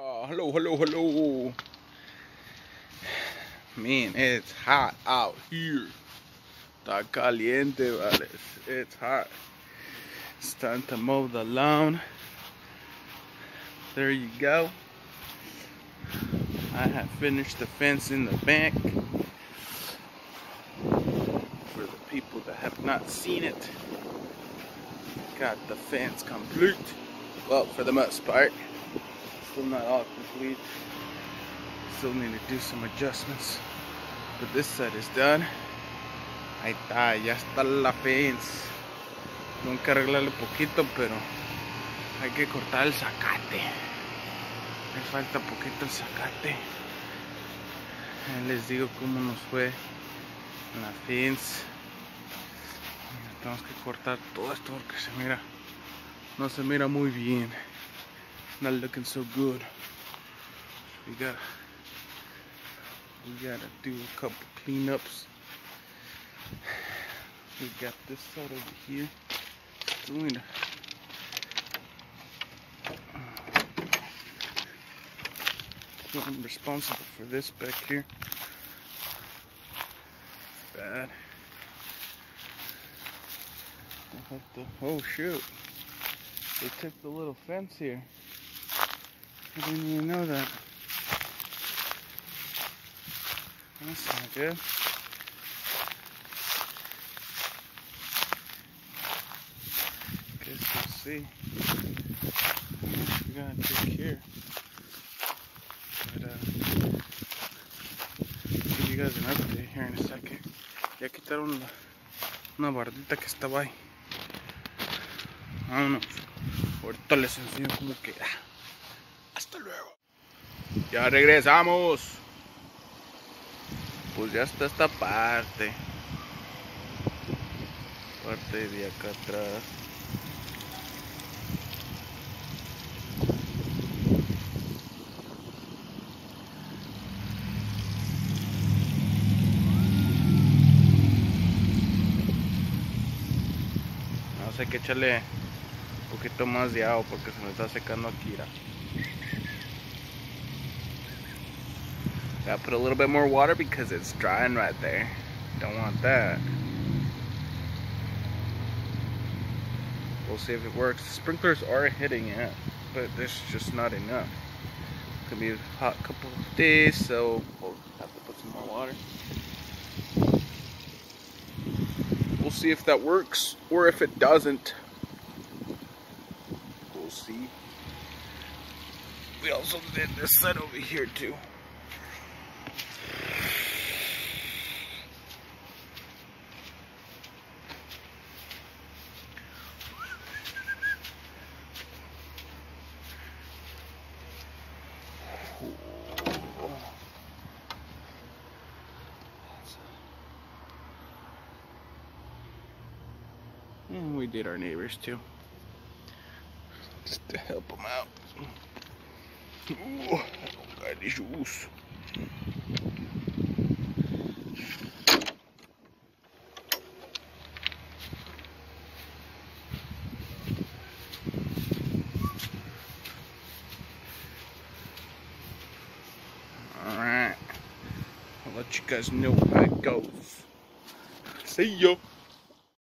Hello, hello, hello. Man, it's hot out here. Está caliente, vale. It's hot. It's time to mow the lawn. There you go. I have finished the fence in the back. For the people that have not seen it, got the fence complete. Well, for the most part. Still not all complete. Still need to do some adjustments. But this side is done. Ahí está, ya está la fence. Tengo que arreglarle poquito, pero hay que cortar el zacate. Me falta poquito el zacate. Les digo cómo nos fue la fence. Tenemos que cortar todo esto porque se mira, no se mira muy bien. Not looking so good. We gotta, we gotta do a couple cleanups. We got this side over here. Doing I'm responsible for this back here. Bad. I have to, oh shoot. They took the little fence here. I didn't even know that. That's not good. Guess we'll see. We gotta take care. But uh give you guys an update here in a second. Ya quitaron la, una bardita que estaba ahí. Vámonos. Ahorita les enseño cómo queda. Hasta luego. Ya regresamos. Pues ya está esta parte. Parte de acá atrás. No sé qué echarle un poquito más de agua porque se me está secando aquí. Mira. Gotta put a little bit more water because it's drying right there. Don't want that. We'll see if it works. The sprinklers are hitting it, but there's just not enough. It's gonna be a hot couple of days, so we'll have to put some more water. We'll see if that works or if it doesn't. We'll see. We also did this side over here too. And we did our neighbors too. Just to help them out. Ooh, got the shoes. Alright. I'll let you guys know how it goes. See ya.